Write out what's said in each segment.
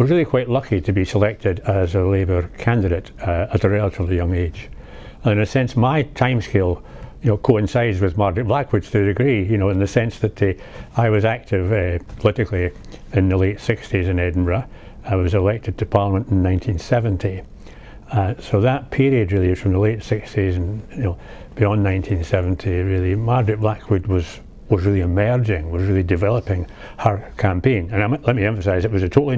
was really quite lucky to be selected as a Labour candidate uh, at a relatively young age. And in a sense, my timescale you know, coincides with Margaret Blackwood's to a degree, you know, in the sense that uh, I was active uh, politically in the late 60s in Edinburgh. I was elected to Parliament in 1970. Uh, so that period really is from the late 60s and you know beyond 1970 really Margaret Blackwood was was really emerging, was really developing her campaign. And I, let me emphasise it was a totally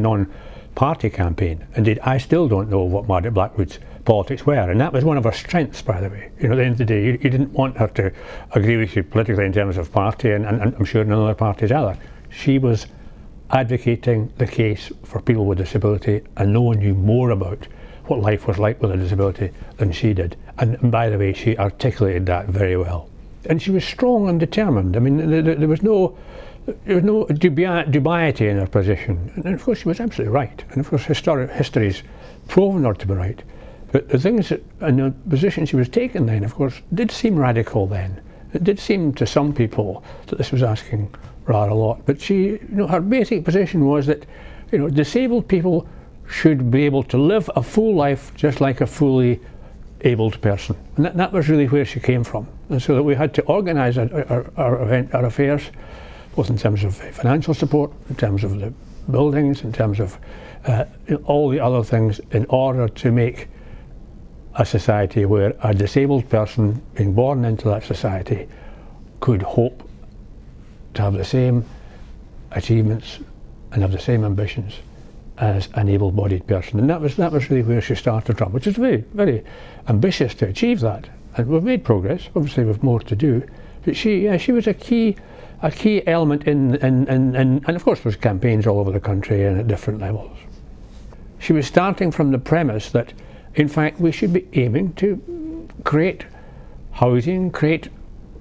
non-party campaign. Indeed, I still don't know what Margaret Blackwood's politics were, and that was one of her strengths, by the way. You know, at the end of the day, you, you didn't want her to agree with you politically in terms of party, and, and, and I'm sure none of the parties either. She was advocating the case for people with disability, and no one knew more about what life was like with a disability than she did. And, and by the way, she articulated that very well. And she was strong and determined. I mean, there, there was no there was no dubi dubiety in her position. And of course, she was absolutely right. And of course, historic history's proven her to be right. But the things that, and the position she was taking then, of course, did seem radical then. It did seem to some people that this was asking rather a lot. But she, you know, her basic position was that, you know, disabled people should be able to live a full life just like a fully abled person. And that, that was really where she came from. And so that we had to organise our, our, our, event, our affairs, both in terms of financial support, in terms of the buildings, in terms of uh, all the other things, in order to make a society where a disabled person being born into that society could hope to have the same achievements and have the same ambitions as an able-bodied person. And that was that was really where she started from, which is very, very ambitious to achieve that. And we've made progress. Obviously, we've more to do. But she, yeah, she was a key, a key element in, in, in, in and of course, there was campaigns all over the country and at different levels. She was starting from the premise that, in fact, we should be aiming to create housing, create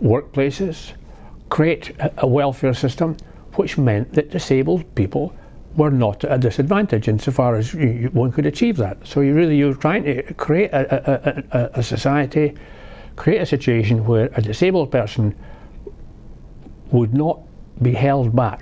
workplaces, create a, welfare system, which meant that disabled people were not at a disadvantage insofar as you, one could achieve that. So you really you're trying to create a, a, a, a, society, create a situation where a disabled person would not be held back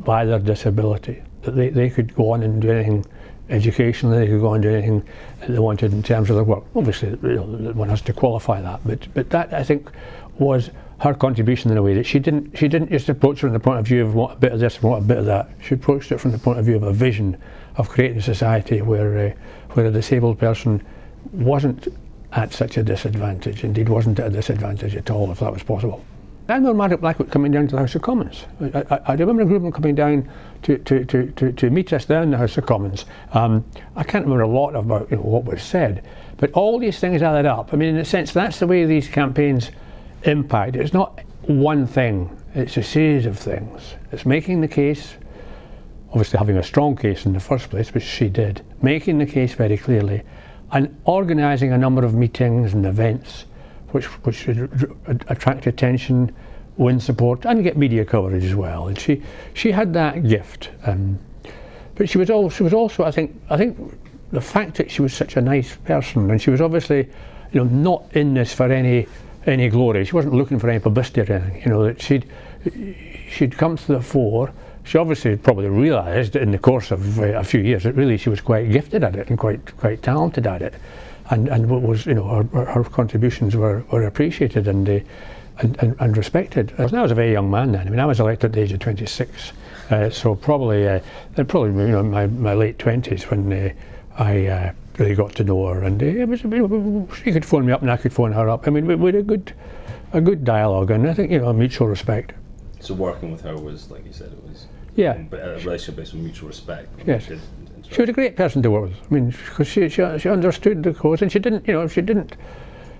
by their disability. That they, they could go on and do anything educationally, they could go on and do anything they wanted in terms of their work. Obviously, you know, one has to qualify that, but but that I think was her contribution in a way that she didn't she didn't just approach it from the point of view of what a bit of this and what a bit of that. She approached it from the point of view of a vision of creating a society where uh, where a disabled person wasn't at such a disadvantage, indeed wasn't at a disadvantage at all if that was possible. I remember Margaret Blackwood coming down to the House of Commons. I, I, I remember a group of them coming down to, to, to, to, to meet us there in the House of Commons. Um, I can't remember a lot about you know, what was said, but all these things added up. I mean, in a sense, that's the way these campaigns impact. It's not one thing, it's a series of things. It's making the case, obviously having a strong case in the first place, which she did, making the case very clearly, and organising a number of meetings and events which, which should attract attention, win support, and get media coverage as well. And she, she had that gift. Um, but she was, also, she was also, I think, I think the fact that she was such a nice person, and she was obviously, you know, not in this for any any glory. She wasn't looking for any publicity or anything. You know that she'd she'd come to the fore. She obviously probably realised in the course of uh, a few years that really she was quite gifted at it and quite quite talented at it, and and what was you know her, her contributions were, were appreciated and, uh, and, and and respected. I was a very young man then. I mean I was elected at the age of 26, uh, so probably uh, probably you know my, my late 20s when uh, I uh, really got to know her, and uh, it was, you know, she could phone me up and I could phone her up. I mean, we, we had a good, a good dialogue, and I think you know, mutual respect. So working with her was, like you said, it was yeah, a relationship based on mutual respect. Yes. She was a great person to work with. I mean, because she, she she understood the cause, and she didn't, you know, she didn't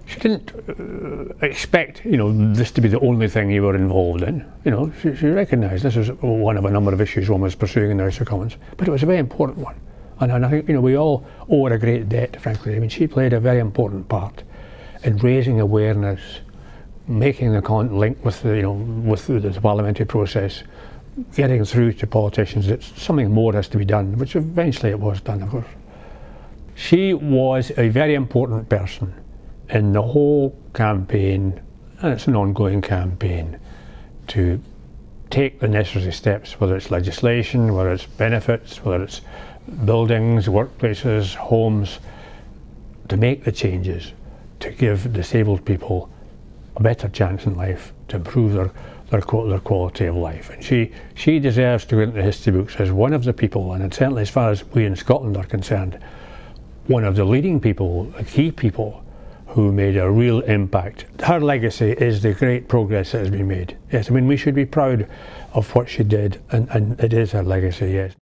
she didn't uh, expect, you know, this to be the only thing you were involved in. You know, she, she recognised this was one of a number of issues one was pursuing in the House of Commons, but it was a very important one. And, and I think you know we all owe her a great debt, frankly. I mean, she played a very important part in raising awareness, making the content link with the you know with the, the parliamentary process, getting through to politicians that something more has to be done, which eventually it was done, of course. She was a very important person in the whole campaign, and it's an ongoing campaign, to take the necessary steps, whether it's legislation, whether it's benefits, whether it's buildings, workplaces, homes, to make the changes to give disabled people a better chance in life, to improve their, their, their quality of life. And she, she deserves to go into the history books as one of the people, and certainly as far as we in Scotland are concerned, one of the leading people, the key people who made a real impact. Her legacy is the great progress that has been made. Yes, I mean, we should be proud of what she did, and, and it is her legacy, yes.